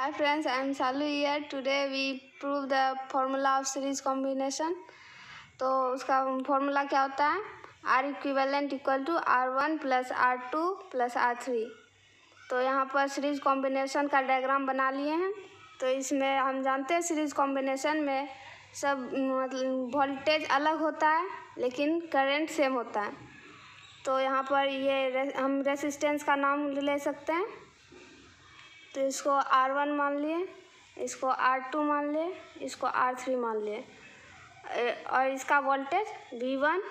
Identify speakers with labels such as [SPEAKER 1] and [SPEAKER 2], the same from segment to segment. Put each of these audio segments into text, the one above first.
[SPEAKER 1] Hi friends, I am Salu here. Today we prove the formula of series combination. तो उसका formula क्या होता है? R equivalent equal to R one plus R two plus R three तो यहाँ पर series combination का diagram बना लिए हैं। तो इसमें हम जानते हैं सीरीज़ कॉम्बिनेशन में सब मतलब वोल्टेज अलग होता है लेकिन करंट सेम होता है। तो यहाँ पर ये हम रेसिस्टेंस का नाम ले सकते हैं। तो इसको आर वन मान लिए, इसको आर टू मान लिए, इसको आर थ्री मान लिए। और इसका voltage V one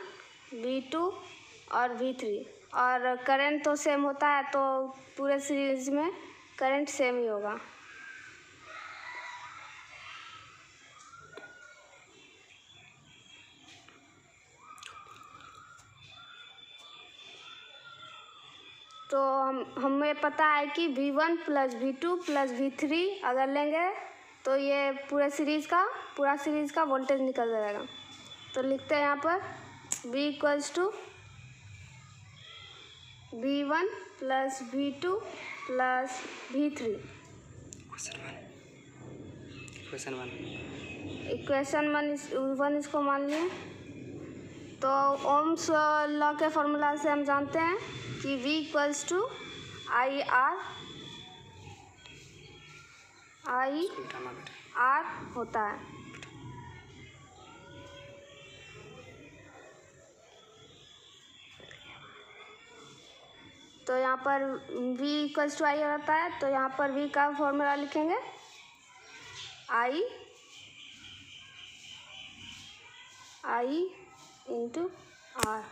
[SPEAKER 1] V two और वी थ्री और करंट तो सेम होता है तो पूरे सीरीज़ में करंट सेम ही होगा। तो हम हमें पता है कि V one plus V two plus V three अगर लेंगे तो ये पूरे सीरीज़ का पूरा सीरीज़ का वोल्टेज निकल जाएगा। तो लिखते हैं यहाँ पर v equals to V one plus V two plus V three
[SPEAKER 2] question one
[SPEAKER 1] equation one इस वन इसको मान लिए तो ओम्स लॉ के फॉर्मूला से हम जानते हैं कि v equals to I R I R होता है। तो यहाँ पर v इक्वल्स टू आई रहता है तो यहाँ पर v का फॉर्मूला लिखेंगे। आई आई इंटू आर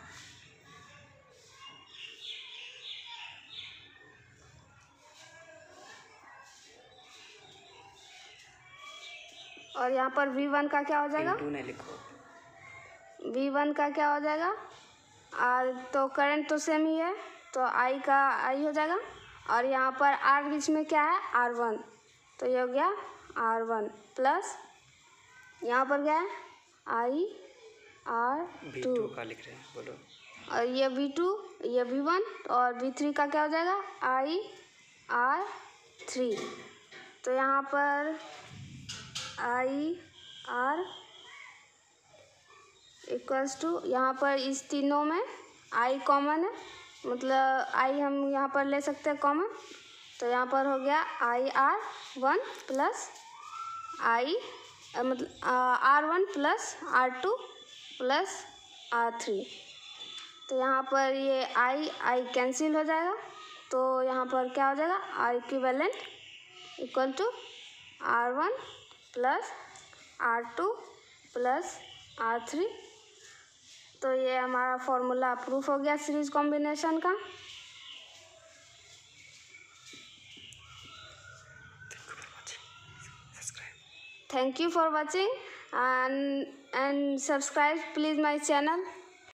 [SPEAKER 1] और यहाँ पर वी वन का क्या हो जाएगा?
[SPEAKER 2] लिखो।
[SPEAKER 1] वी वन का क्या हो जाएगा? आर तो करंट तो सेम ही है तो आई का आई हो जाएगा। और यहाँ पर आर बीच में क्या है? आर वन तो ये हो गया आर वन प्लस यहाँ पर क्या है? I R two.
[SPEAKER 2] का लिख रहे हैं बोलो।
[SPEAKER 1] और ये वी टू ये वी वन और वी थ्री का क्या हो जाएगा? आई आर थ्री तो यहाँ पर आई आर इक्वल्स टू यहाँ पर इस तीनों में आई कॉमन है। मतलब आई हम यहाँ पर ले सकते हैं कॉमन तो यहाँ पर हो गया I R one plus I मतलब R one plus R two plus R three. तो यहाँ पर ये आई आई कैंसिल हो जाएगा। तो यहाँ पर क्या हो जाएगा? R equivalent equal to R one plus R two plus R three. तो ये हमारा फॉर्मूला प्रूफ हो गया सीरीज़ कॉम्बिनेशन का। Thank you for watching and and subscribe please my channel